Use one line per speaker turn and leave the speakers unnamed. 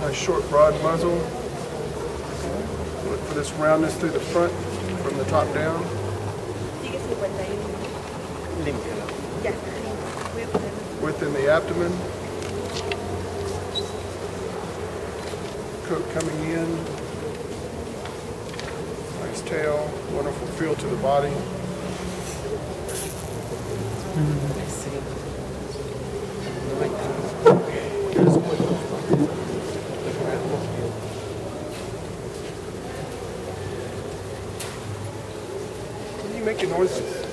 Nice short, broad muzzle. Look for this roundness through the front from the top down.
Dígase vuelta ahí.
Límpialo.
Ya. Voy a poner.
Width in the abdomen. Coat coming in. Nice tail. Wonderful feel to the body. What are you making noises?